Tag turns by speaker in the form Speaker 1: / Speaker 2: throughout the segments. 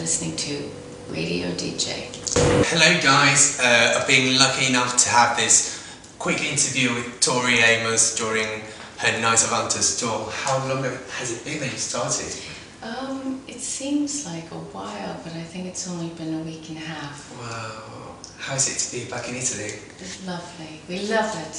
Speaker 1: listening to Radio DJ.
Speaker 2: Hello, guys. Uh, I've been lucky enough to have this quick interview with Tori Amos during her Night of Hunters tour. How long has it been that you started?
Speaker 1: Um, it seems like a while, but I think it's only been a week and a half.
Speaker 2: Wow. How's it to be back in Italy?
Speaker 1: It's lovely. We love it.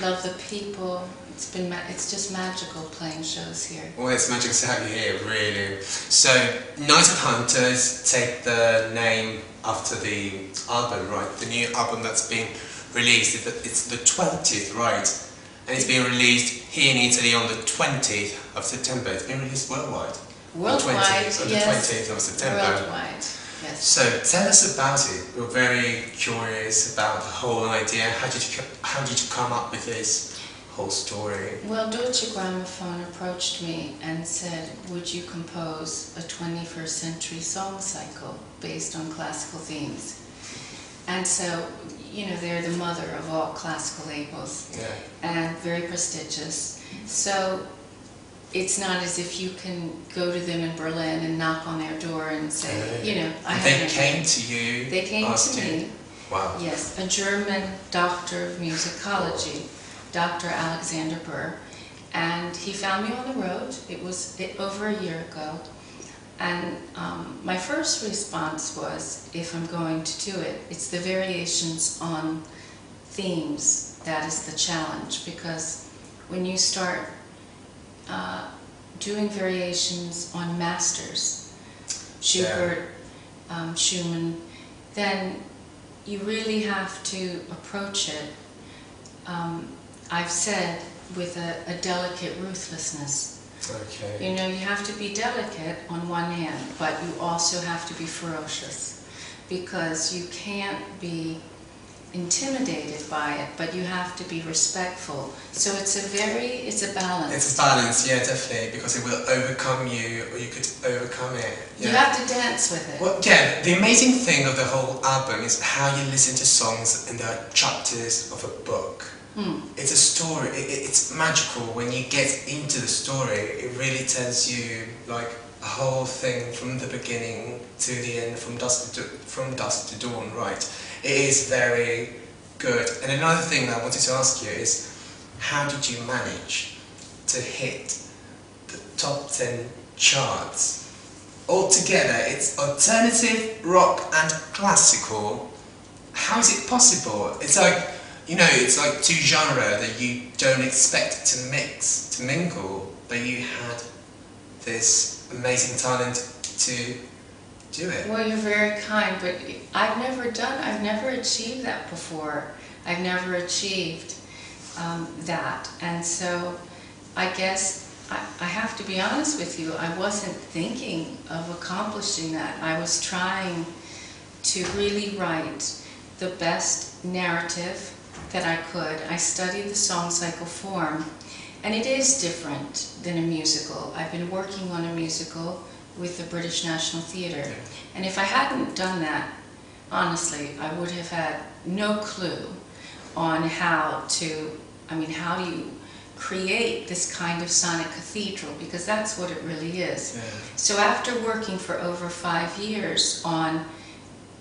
Speaker 1: Love the people. It's been ma- it's just magical playing shows here.
Speaker 2: Well, it's magic to have you here, really. So, Night of Hunters take the name after the album, right? The new album that's been released. It's the 20th, right? And it's being released here in Italy on the 20th of September. It's been released worldwide.
Speaker 1: Worldwide,
Speaker 2: on the 20th, on the
Speaker 1: yes.
Speaker 2: 20th of September.
Speaker 1: Worldwide, yes.
Speaker 2: So tell us about it. We're very curious about the whole idea. How did you how did you come up with this whole story?
Speaker 1: Well, Deutsche Grammophon approached me and said, Would you compose a 21st century song cycle based on classical themes? And so, you know, they're the mother of all classical labels
Speaker 2: Yeah.
Speaker 1: and very prestigious. So it's not as if you can go to them in Berlin and knock on their door and say, you know, I
Speaker 2: And
Speaker 1: have
Speaker 2: they came
Speaker 1: idea."
Speaker 2: to you.
Speaker 1: They came
Speaker 2: asked
Speaker 1: to
Speaker 2: you.
Speaker 1: me.
Speaker 2: Wow.
Speaker 1: Yes, a German doctor of musicology, Dr. Alexander Buhr, and he found me on the road. It was it, over a year ago, and um, my first response was, if I'm going to do it, it's the variations on themes that is the challenge because when you start uh, doing variations on masters, Schubert, um, Schumann, then you really have to approach it, um, I've said, with a, a delicate ruthlessness.
Speaker 2: Okay.
Speaker 1: You know, you have to be delicate on one hand, but you also have to be ferocious because you can't be intimidated by it, but you have to be respectful. So it's a very, it's a balance.
Speaker 2: It's a balance, yeah, definitely, because it will overcome you, or you could overcome it. Yeah.
Speaker 1: You have to dance with it.
Speaker 2: Well, yeah, the amazing thing of the whole album is how you listen to songs and they're chapters of a book.
Speaker 1: Hmm.
Speaker 2: It's a story. It, it- it's magical when you get into the story. It really tells you like a whole thing from the beginning to the end, from dusk to from dusk to dawn. Right? It is very good. And another thing that I wanted to ask you is, how did you manage to hit the top ten charts? Altogether, it's alternative, rock, and classical. How is it possible? It's like, you know, it's like two genres that you don't expect to mix, to mingle, but you had this amazing talent to do it.
Speaker 1: Well, you're very kind, but I've never done, I've never achieved that before. I've never achieved um, that. And so I guess I, I have to be honest with you, I wasn't thinking of accomplishing that. I was trying to really write the best narrative that I could. I studied the song cycle form, and it is different than a musical. I've been working on a musical with the British National Theatre, and if I hadn't done that, honestly, I would have had no clue on how to, I mean, how do you create this kind of sonic cathedral, because that's what it really is.
Speaker 2: Yeah.
Speaker 1: So after working for over five years on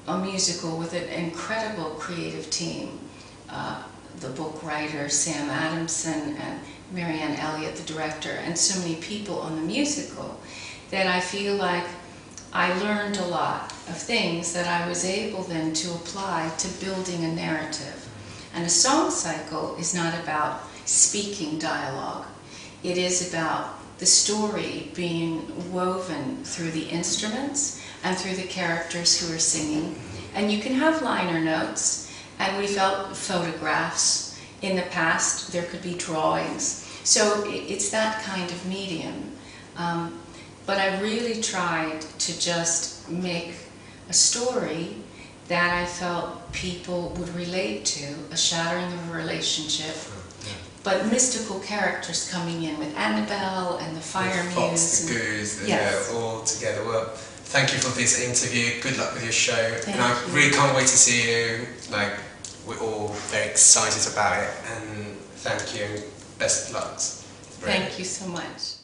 Speaker 1: a musical with an incredible creative team, uh, the book writer Sam Adamson and Marianne Elliott, the director, and so many people on the musical, that I feel like I learned a lot of things that I was able then to apply to building a narrative. And a song cycle is not about speaking dialogue. It is about the story being woven through the instruments and through the characters who are singing. And you can have liner notes, and we felt photographs. In the past, there could be drawings. So it's that kind of medium. Um, but I really tried to just make a story that I felt people would relate to, a shattering of a relationship, but mystical characters coming in with Anabelle and the fire
Speaker 2: fox,
Speaker 1: muse.
Speaker 2: the
Speaker 1: and- Yes.
Speaker 2: yeah, all together. Well, thank you for this interview. Good luck with your show,
Speaker 1: Thank
Speaker 2: and I
Speaker 1: you.
Speaker 2: really can't wait to see you. Like, we're all very excited about it, and thank you. and Best luck.
Speaker 1: Thank you so much.